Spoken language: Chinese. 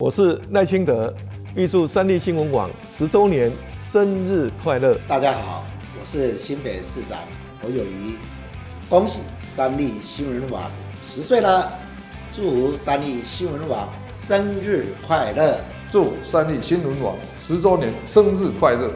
我是赖清德，预祝三立新闻网十周年生日快乐！大家好，我是新北市长侯友谊，恭喜三立新闻网十岁了，祝福三立新闻网生日快乐，祝三立新闻网十周年生日快乐！